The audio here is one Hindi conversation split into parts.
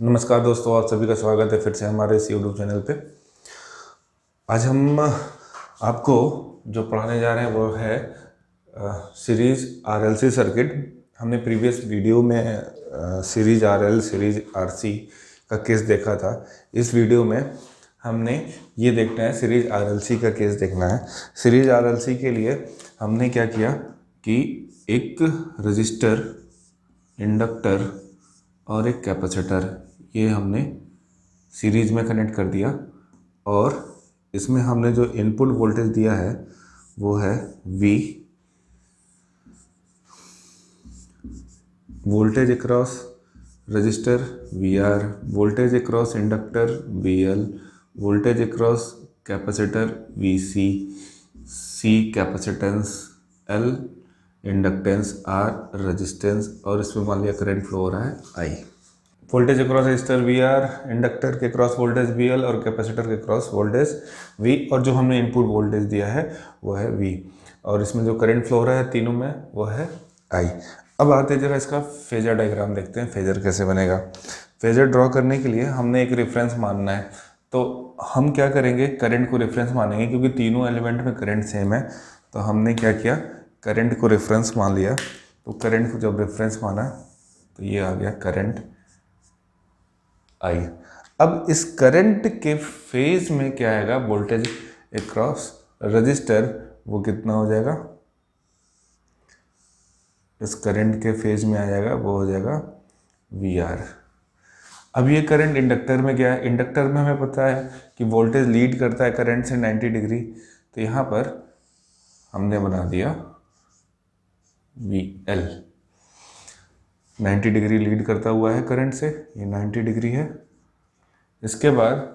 नमस्कार दोस्तों, आप सभी का स्वागत है फिर से हमारे इस यूट्यूब चैनल पे। आज हम आपको जो पढ़ाने जा रहे हैं वो है सीरीज़ आरएलसी सर्किट। हमने प्रीवियस वीडियो में सीरीज़ आरएल सीरीज़ आरसी का केस देखा था। इस वीडियो में हमने ये देखना है, सीरीज़ आरएलसी का केस देखना है। सीरीज़ आरएलसी के लिए हमने क्या किया कि एक रजिस्टर, इंडक्टर और एक कैपेसिटर ये हमने सीरीज़ में कनेक्ट कर दिया और इसमें हमने जो इनपुट वोल्टेज दिया है, वो है V voltage across resistor V R voltage across inductor V L voltage across capacitor V C C capacitance L inductance R resistance और इसमें मान लिया करंट फ्लो हो रहा है I voltage across resistor V R inductor के क्रॉस वोल्टेज वी एल और कैपेसिटर के क्रॉस वोल्टेज वी और जो हमने इनपुट वोल्टेज दिया है वो है वी और इसमें जो करंट फ्लो रहा है तीनों में वो है आई अब आते हैं जरा इसका फेजर डायग्राम देखते हैं, फेजर कैसे बनेगा। फेजर ड्रॉ करने के लिए हमने एक रेफरेंस मानना है। तो हम क्या करेंगे? करंट को रेफरेंस मानेंगे, क्योंकि तीनों एलिमेंट में करंट सेम है। तो हमने क्या किया? करंट को रेफरेंस मान लिया। तो करंट को जब रेफरेंस माना तो ये आ गया करंट आई। अब इस करंट के फ़ेज़ में क्या आएगा? वोल्टेज अक्रॉस रजिस्टर, वो कितना हो जाएगा? इस करंट के फ़ेज़ में आ जाएगा, वो हो जाएगा वी आर अब ये करंट इंडक्टर में क्या है? इंडक्टर में हमें पता है कि वोल्टेज लीड करता है करंट से 90 डिग्री। तो यहाँ पर हमने बना दिया V L ninety degree lead करता हुआ है करंट से, ये नाइन्टी डिग्री है। इसके बाद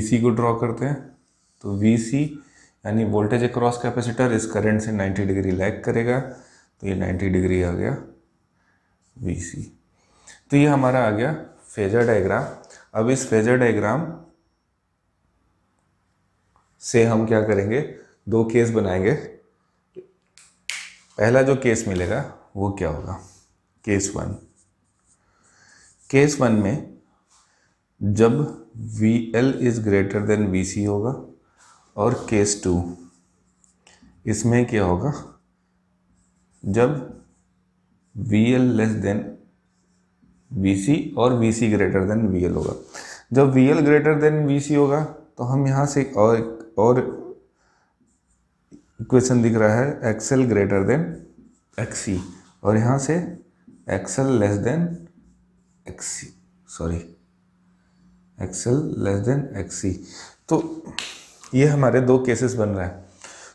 सी को ड्रॉ करते हैं। तो सी यानी वोल्टेज अक्रॉस कैपेसिटर इस करंट से 90 डिग्री लैग करेगा। तो ये 90 डिग्री आ गया सी तो ये हमारा आ गया फेजर डायग्राम। अब इस फेजर डायग्राम से हम क्या करेंगे? दो केस बनाएँगे। पहला जो केस मिलेगा, वो क्या होगा? Case one. केस वन में जब V L is greater than V C होगा और केस टू, इसमें क्या होगा? जब V L less than V C और V C greater than V L होगा। जब V L greater than V C होगा तो हम यहाँ से और और इक्वेशन दिख रहा है एक्सेल ग्रेटर देन एक्सी और यहाँ से XL less than XC sorry XL less than XC तो ये हमारे दो केसेस बन रहे हैं।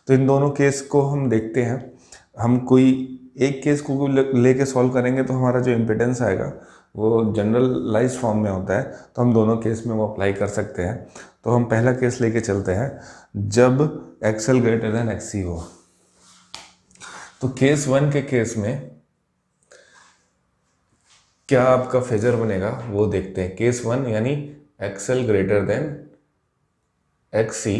तो इन दोनों केस को हम देखते हैं। हम कोई एक केस को लेके सॉल्व करेंगे तो हमारा जो इम्पिडेंस आएगा वो जनरलाइज फॉर्म में होता है। तो हम दोनों केस में वो अप्लाई कर सकते हैं। तो हम पहला केस लेके चलते हैं, जब एक्सएल ग्रेटर देन एक्सी हो। तो केस वन के केस में क्या आपका फेजर बनेगा, वो देखते हैं। केस वन यानी एक्सएल ग्रेटर देन एक्सी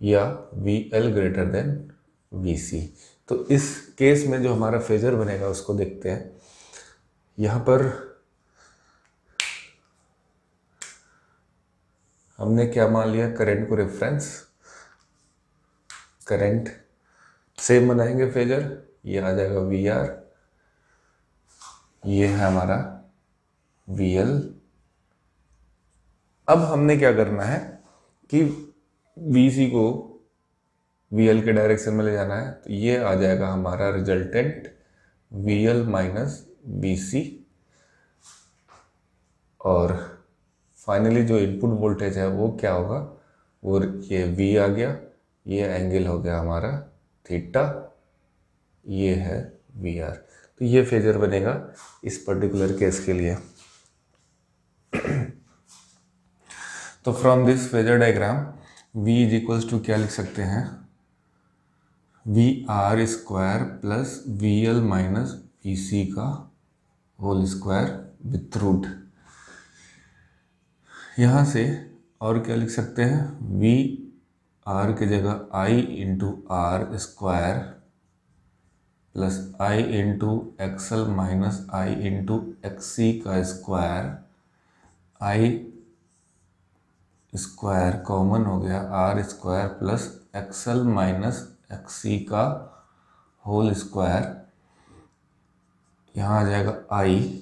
या V L greater than V C तो इस केस में जो हमारा फेजर बनेगा, उसको देखते हैं। यहाँ पर हमने क्या मान लिया? करंट को रेफरेंस करंट सेम बनाएँगे फेजर। ये आ जाएगा वी आर ये है हमारा वी एल अब हमने क्या करना है कि वी सी को वी एल के डायरेक्शन में ले जाना है। तो ये आ जाएगा हमारा resultant V L minus B C और फाइनली जो इनपुट वोल्टेज है वो क्या होगा? वो ये V आ गया, ये एंगल हो गया हमारा थीटा ये है वी आर तो ये फेजर बनेगा इस पर्टिकुलर केस के लिए। तो from this phasor diagram V is equals to क्या लिख सकते हैं? V R square plus V L minus V C का होल स्क्वायर विथ रूट यहाँ से और क्या लिख सकते हैं? वी आर की जगह I into R square plus I into XL minus I into X का स्क्वायर आई स्क्वायर कॉमन हो गया R square plus XL minus XC का होल स्क्वायर यहाँ आ जाएगा आई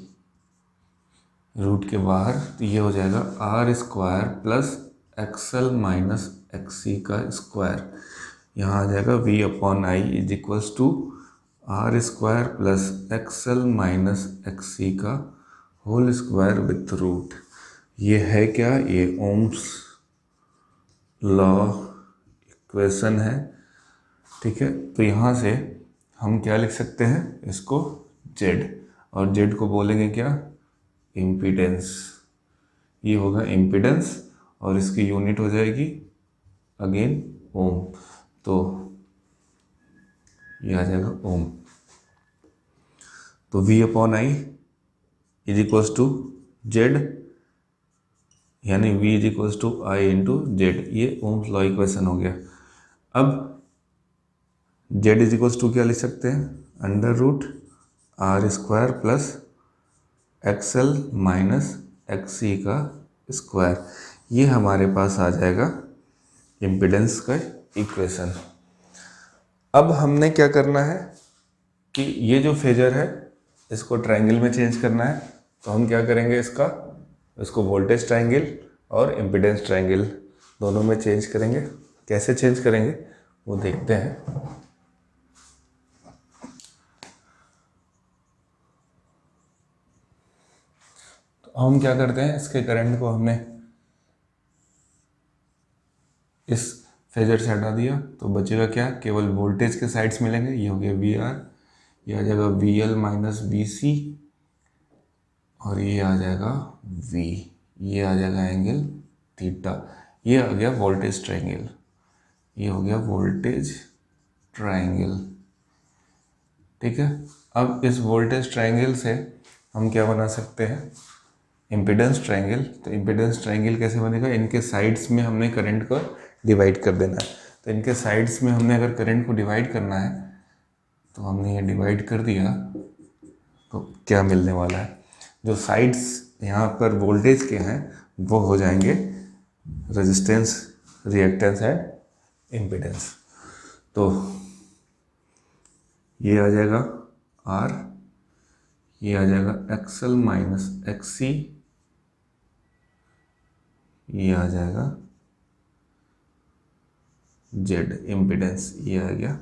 रूट के बाहर तो ये हो जाएगा R square plus XL minus X का स्क्वायर यहाँ आ जाएगा V upon I is equals to R square plus XL minus XC का होल स्क्वायर विथ रूट ये है क्या? ये ओम्स लॉ इक्वेशन है। ठीक है? तो यहाँ से हम क्या लिख सकते हैं? इसको जेड और जेड को बोलेंगे क्या? इम्पीडेंस ये होगा इम्पीडेंस और इसकी यूनिट हो जाएगी अगेन ओम। तो ये आ जाएगा ओम। तो V upon I is equals to Z यानी V is equals to I into Z ये ओम्स लॉ इक्वेशन हो गया। अब जेड इज़ इक्वल्स टू क्या लिख सकते हैं? Under root R square plus XL minus X C का स्क्वायर ये हमारे पास आ जाएगा इम्पिडेंस का इक्वेशन अब हमने क्या करना है कि ये जो फेजर है, इसको ट्रायंगल में चेंज करना है। तो हम क्या करेंगे इसका? इसको वोल्टेज ट्रायंगल और इम्पिडेंस ट्रायंगल दोनों में चेंज करेंगे। कैसे चेंज करेंगे? वो देखते हैं। तो हम क्या करते हैं, इसके करंट को हमने इस फेजर से हटा दिया। तो बचेगा क्या? केवल वोल्टेज के साइड्स मिलेंगे। ये हो गया वी आर ये आ जाएगा V L minus V C और ये आ जाएगा वी ये आ जाएगा एंगल थीटा ये आ गया वोल्टेज ट्राइंगल ये हो गया वोल्टेज ट्राइंगल ठीक है? अब इस वोल्टेज ट्राइंगल से हम क्या बना सकते हैं? इम्पिडेंस ट्रायंगल तो इम्पिडेंस ट्रायंगल कैसे बनेगा? इनके साइड्स में हमने करंट को डिवाइड कर देना है। तो इनके साइड्स में हमने अगर करंट को डिवाइड करना है तो हमने ये डिवाइड कर दिया तो क्या मिलने वाला है? जो साइड्स यहाँ पर वोल्टेज के हैं, वो हो जाएँगे रेजिस्टेंस रिएक्टेंस एंड इम्पिडेंस तो ये आ जाएगा आर ये आ जाएगा एक्सएल माइनस एक्स ये आ जाएगा। जेड इम्पिडेंस ये आ गया।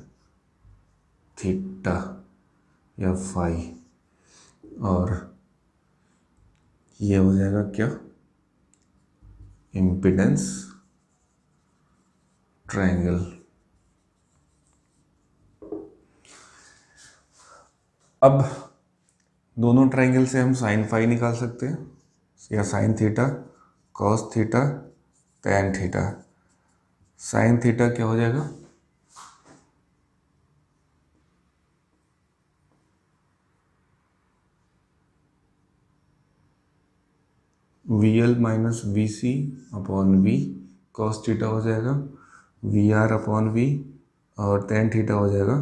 थीटा या फाई और ये हो जाएगा क्या? इम्पिडेंस ट्रायंगल अब दोनों ट्रायंगल से हम साइन फाई निकाल सकते हैं या sine theta cos theta tan theta sine theta क्या हो जाएगा? V L minus V C upon V cos theta हो जाएगा। वी आर अपॉन वी और टेन थीटा हो जाएगा।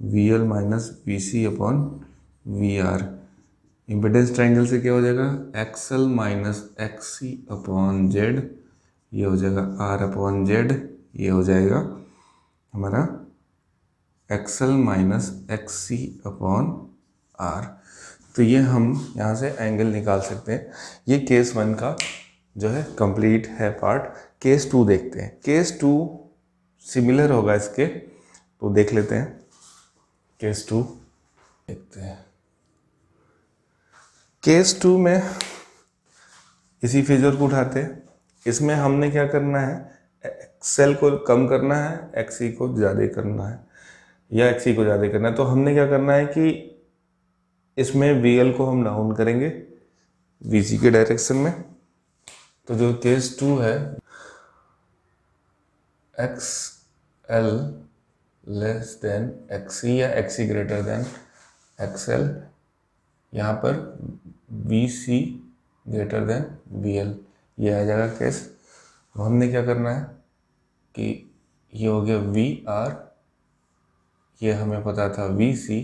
V L minus V C upon V R impedance triangle से क्या हो जाएगा? X L minus X C upon Z ये हो जाएगा आर अपॉन जेड ये हो जाएगा हमारा XL minus X C upon R तो ये हम यहाँ से एंगल निकाल सकते हैं। ये केस वन का जो है कंप्लीट है पार्ट केस टू देखते हैं। केस टू सिमिलर होगा इसके। तो देख लेते हैं। केस टू देखते हैं। केस टू में इसी फेजर को उठाते इसमें हमने क्या करना है? एक्सेल को कम करना है एक्सी को ज़्यादा करना है, या एक्सी को ज़्यादा करना है। तो हमने क्या करना है कि इसमें वी एल को हम डाउन करेंगे वी सी के डायरेक्शन में। तो जो केस टू है X L less than XC या एक्सी ग्रेटर देन एक्सएल यहाँ पर V C greater than V L ये आ जाएगा केस तो हमने क्या करना है? कि ये हो गया वी आर ये हमें पता था वी सी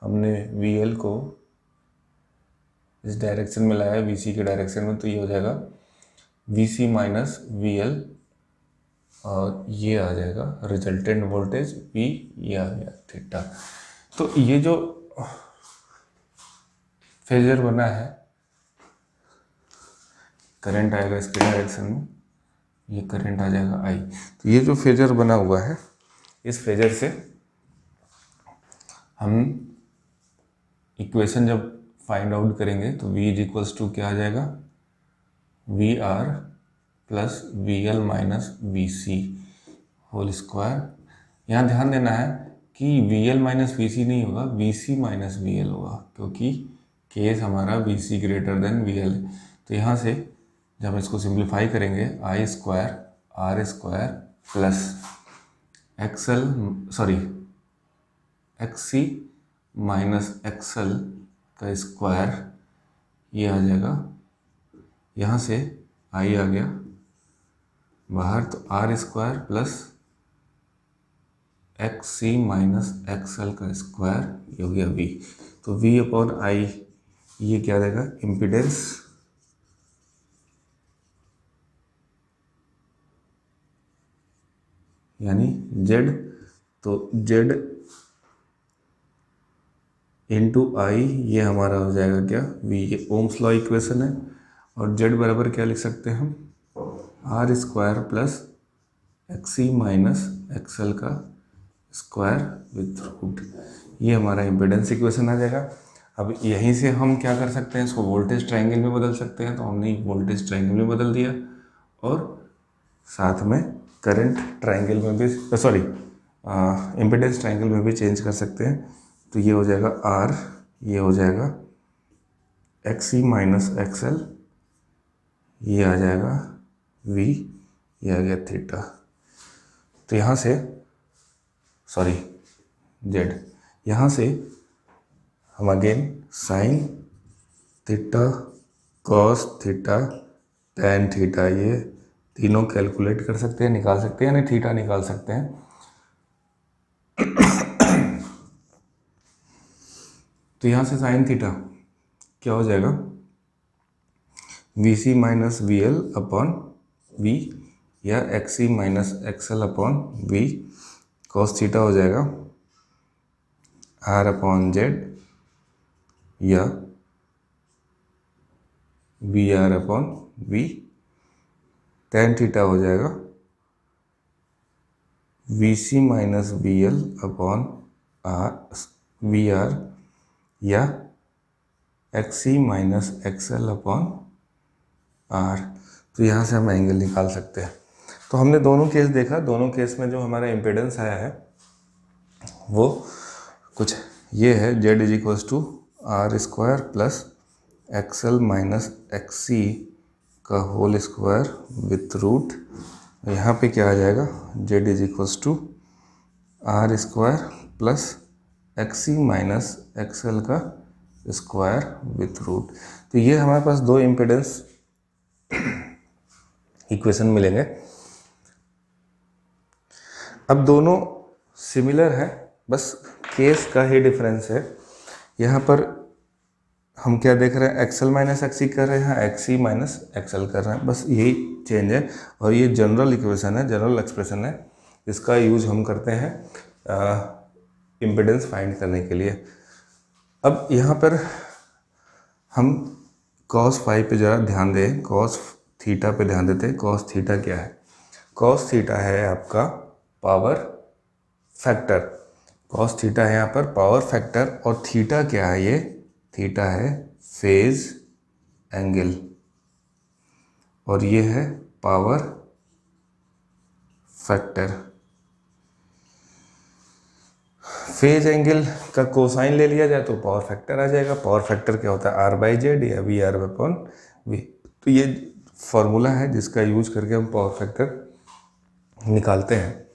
हमने वी एल को इस डायरेक्शन में लाया वी सी के डायरेक्शन में तो ये हो जाएगा V C minus V L और ये आ जाएगा रिजल्टेंट वोल्टेज वी ये आ गया थीटा तो ये जो फेजर बना है। करंट आएगा इसके डायरेक्शन में। ये करंट आ जाएगा आई तो ये जो फेजर बना हुआ है, इस फेजर से हम इक्वेशन जब फाइंड आउट करेंगे तो v इज़ इक्वल्स टू क्या आ जाएगा? V R plus V L minus V C whole square यहाँ ध्यान देना है कि V L minus V C नहीं होगा V C minus V L होगा, क्योंकि केस हमारा B C greater than V L तो यहाँ से जब हम इसको सिंप्लीफाई करेंगे I square R square plus XL sorry X C minus XL का स्क्वायर ये आ जाएगा। यहाँ से आई आ गया। बाहर तो R square plus X C minus X L का स्क्वायर ये हो गया वी तो वी अपॉन आई ये क्या देगा इम्पिडेंस यानी जेड तो जेड इंटू आई ये हमारा हो जाएगा क्या? वी ये ओम्स लॉ इक्वेशन है। और जेड बराबर क्या लिख सकते हैं हम? R square plus XC minus XL का स्क्वायर विथ रूट ये हमारा इम्पिडेंस इक्वेशन आ जाएगा। अब यहीं से हम क्या कर सकते हैं? इसको वोल्टेज ट्रायंगल में बदल सकते हैं। तो हमने वोल्टेज ट्रायंगल में बदल दिया और साथ में करंट ट्रायंगल में भी सॉरी इम्पिडेंस ट्रायंगल में भी चेंज कर सकते हैं। तो ये हो जाएगा आर ये हो जाएगा X E minus X L ये आ जाएगा वी ये आ गया थीटा तो यहाँ से सॉरी जेड यहाँ से हम again sine theta cos theta tan theta ये तीनों कैलकुलेट कर सकते हैं, निकाल सकते हैं, यानी थीटा निकाल सकते हैं। तो यहाँ से साइन थीटा क्या हो जाएगा? V C minus V L upon V या X C minus X L upon V cos theta हो जाएगा। आर अपॉन जेड या V R upon V tan theta हो जाएगा। V C minus V L upon R V R या X C minus X L upon R तो यहाँ से हम एंगल निकाल सकते हैं। तो हमने दोनों केस देखा। दोनों केस में जो हमारा इम्पेडेंस आया है, वो कुछ ये है। Z is equals to R square plus X L minus X C का होल स्क्वायर विथ रूट, यहाँ पे क्या आ जाएगा? Z is equals to R square plus X C minus X L का स्क्वायर विथ रूट। तो ये हमारे पास दो इम्पिडेंस इक्वेशन मिलेंगे। अब दोनों सिमिलर है, बस केस का ही डिफरेंस है। यहाँ पर हम क्या देख रहे हैं? एक्सएल माइनस एक्सी कर रहे हैं एक्सी माइनस एक्सएल कर रहे हैं। बस यही चेंज है और ये जनरल इक्वेशन है जनरल एक्सप्रेशन है। इसका यूज़ हम करते हैं इम्पिडेंस फाइंड करने के लिए। अब यहाँ पर हम कॉस फाइव पे ज़रा ध्यान दें। कॉस थीटा पे ध्यान देते हैं। कॉस थीटा क्या है? कॉस थीटा है आपका पावर फैक्टर कॉस थीटा है यहाँ पर पावर फैक्टर और थीटा क्या है ये? थीटा है फ़ेज़ एंगल और ये है पावर फैक्टर फ़ेज़ एंगल का कोसाइन ले लिया जाए तो पावर फैक्टर आ जाएगा। पावर फैक्टर क्या होता है? आर बाई जेड या वी आर अपॉन वी तो ये फॉर्मूला है जिसका यूज़ करके हम पावर फैक्टर निकालते हैं।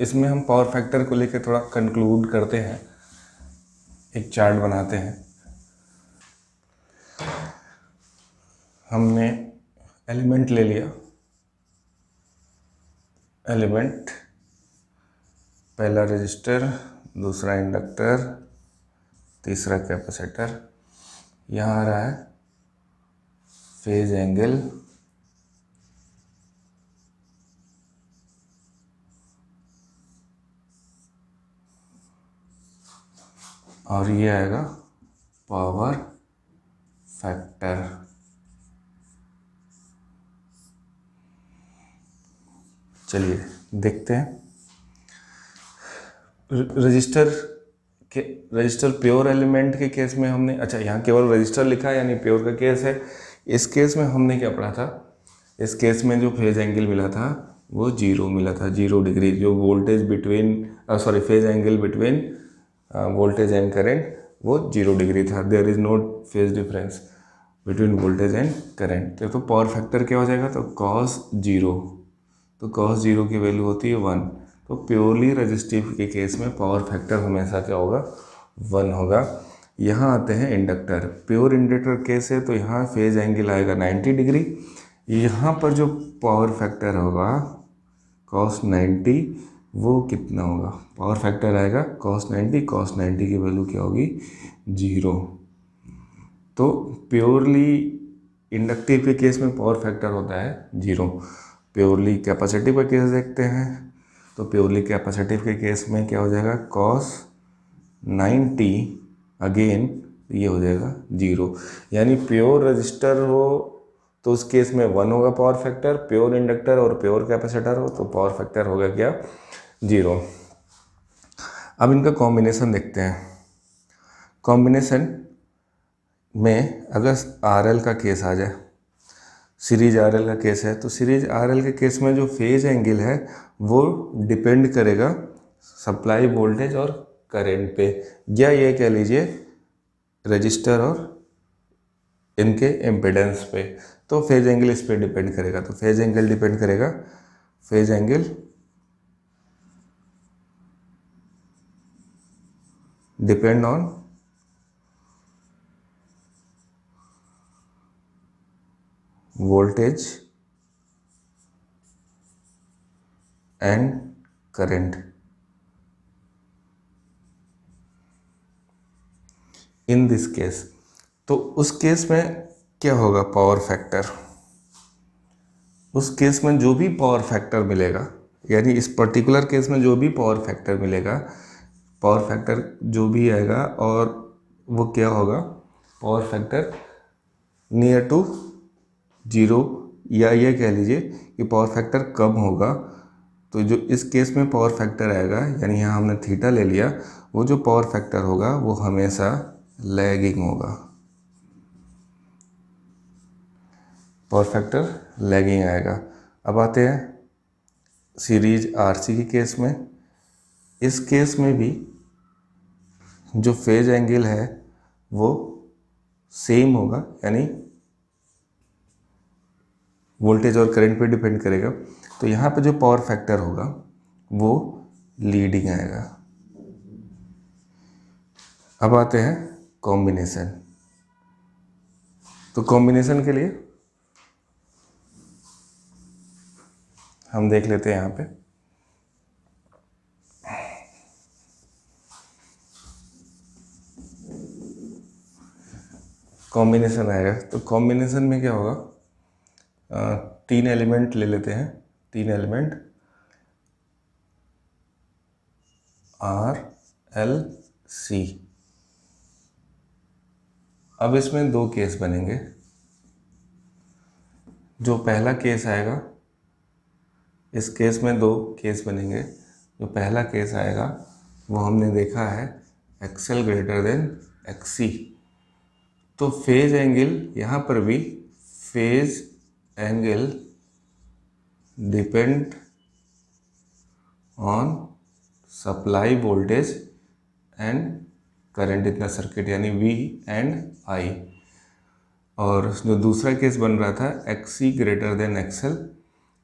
इसमें हम पावर फैक्टर को लेकर थोड़ा कंक्लूड करते हैं। एक चार्ट बनाते हैं। हमने एलिमेंट ले लिया। एलिमेंट पहला रजिस्टर दूसरा इंडक्टर तीसरा कैपेसिटर यहाँ आ रहा है फ़ेज़ एंगल और ये आएगा पावर फैक्टर चलिए देखते हैं। रजिस्टर के रजिस्टर प्योर एलिमेंट के केस में हमने अच्छा यहाँ केवल रजिस्टर लिखा है, यानी प्योर का केस है। इस केस में हमने क्या पढ़ा था? इस केस में जो फ़ेज़ एंगल मिला था, वो ज़ीरो मिला था ज़ीरो डिग्री जो voltage between sorry phase angle between voltage and current वो ज़ीरो डिग्री था. There is no phase difference between voltage and current तो पावर फैक्टर क्या हो जाएगा? तो कॉस ज़ीरो तो कॉस ज़ीरो की वैल्यू होती है वन तो प्योरली रजिस्टिव के केस में पावर फैक्टर हमेशा क्या होगा? वन होगा. यहाँ आते हैं इंडक्टर प्योर इंडक्टर केस है तो यहाँ फ़ेज़ एंगल आएगा 90 डिग्री यहाँ पर जो पावर फैक्टर होगा कॉस 90 वो कितना होगा? पावर फैक्टर आएगा कॉस 90 कॉस 90 की वैल्यू क्या होगी? ज़ीरो तो प्योरली इंडक्टिव के केस में पावर फैक्टर होता है ज़ीरो प्योरली कैपेसिटिव का केस देखते हैं तो प्योरली कैपेसिटिव के केस में क्या हो जाएगा? कॉस 90 अगेन ये हो जाएगा ज़ीरो यानी प्योर रजिस्टर हो तो उस केस में वन होगा पावर फैक्टर प्योर इंडक्टर और प्योर कैपेसिटर हो तो पावर फैक्टर होगा क्या? ज़ीरो। अब इनका कॉम्बिनेशन देखते हैं। कॉम्बिनेशन में अगर आर एल का केस आ जाए सीरीज़ आर एल का केस है तो सीरीज़ आर एल के केस में जो फ़ेज़ एंगल है, वो डिपेंड करेगा सप्लाई वोल्टेज और करंट पे। या ये कह लीजिए रजिस्टर और इनके इम्पिडेंस पे। तो फ़ेज़ एंगल इस पर डिपेंड करेगा। तो फ़ेज़ एंगल डिपेंड करेगा। Phase angle depend on voltage and current. In this case तो उस केस में क्या होगा पावर फैक्टर उस केस में जो भी पावर फैक्टर मिलेगा, यानी इस पर्टिकुलर केस में जो भी पावर फैक्टर मिलेगा पावर फैक्टर जो भी आएगा और वो क्या होगा? Power factor near to zero या ये कह लीजिए कि पावर फैक्टर कम होगा। तो जो इस केस में पावर फैक्टर आएगा, यानी यहाँ हमने थीटा ले लिया, वो जो पावर फैक्टर होगा, वो हमेशा लैगिंग होगा। पावर फैक्टर लैगिंग आएगा। अब आते हैं सीरीज़ आरसी के केस में। इस केस में भी जो फ़ेज़ एंगल है, वो सेम होगा, यानी वोल्टेज और करंट पे डिपेंड करेगा। तो यहाँ पे जो पावर फैक्टर होगा, वो लीडिंग आएगा। अब आते हैं कॉम्बिनेशन तो कॉम्बिनेशन के लिए हम देख लेते हैं यहाँ पे। कॉम्बिनेशन आएगा। तो कॉम्बिनेशन में क्या होगा? आ, तीन एलिमेंट ले लेते हैं। तीन एलिमेंट आर एल सी अब इसमें दो केस बनेंगे। जो पहला केस आएगा इस केस में दो केस बनेंगे। जो पहला केस आएगा वो हमने देखा है एक्सेल ग्रेटर देन एक्सी तो फ़ेज़ एंगल यहाँ पर भी phase angle depend on supply voltage and current इतना सर्किट यानी वी एंड आई और जो दूसरा केस बन रहा था एक्स ग्रेटर देन एक्सएल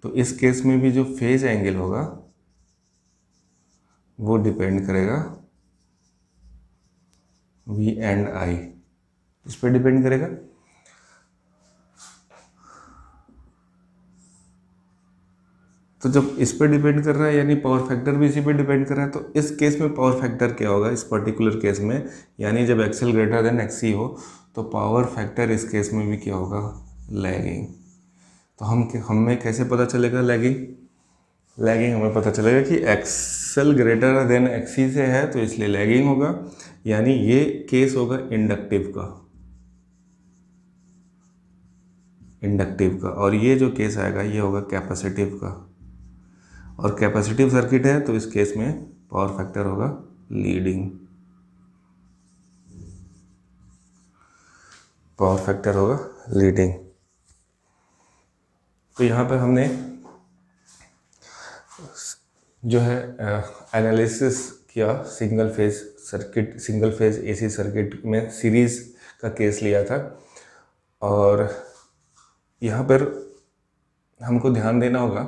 तो इस केस में भी जो फ़ेज़ एंगल होगा, वो डिपेंड करेगा वी एंड आई इस पर डिपेंड करेगा। तो जब इस पर डिपेंड कर रहा है, यानी पावर फैक्टर भी इसी पे डिपेंड कर रहा है तो इस केस में पावर फैक्टर क्या होगा? इस पर्टिकुलर केस में, यानी जब एक्सेल ग्रेटर देन एक्सी हो तो पावर फैक्टर इस केस में भी क्या होगा? लैगिंग तो हम हमें कैसे पता चलेगा लैगिंग लैगिंग हमें पता चलेगा कि एक्सेल ग्रेटर देन एक्सी से है तो इसलिए लैगिंग होगा। यानी ये केस होगा इंडक्टिव का। इंडक्टिव का। और ये जो केस आएगा, ये होगा कैपेसिटिव का। और कैपेसिटिव सर्किट है तो इस केस में पावर फैक्टर होगा लीडिंग। पावर फैक्टर होगा लीडिंग। तो यहाँ पर हमने जो है एनालिसिस किया single phase circuit single phase AC circuit में सीरीज़ का केस लिया था। और यहाँ पर हमको ध्यान देना होगा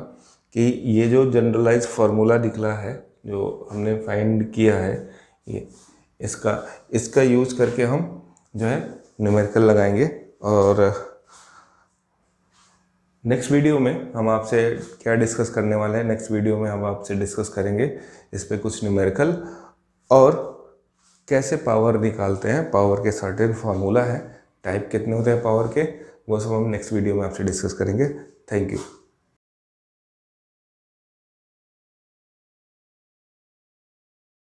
कि ये जो जनरलाइज फार्मूला निकला है, जो हमने फाइंड किया है, ये इसका इसका यूज़ करके हम जो है न्यूमेरिकल लगाएँगे और नेक्स्ट वीडियो में हम आपसे क्या डिस्कस करने वाले हैं नेक्स्ट वीडियो में हम आपसे डिस्कस करेंगे इस पर कुछ न्यूमेरिकल और कैसे पावर निकालते हैं पावर के सर्टेन फार्मूला है टाइप कितने होते हैं पावर के वो सब हम नेक्स्ट वीडियो में आपसे डिस्कस करेंगे। Thank you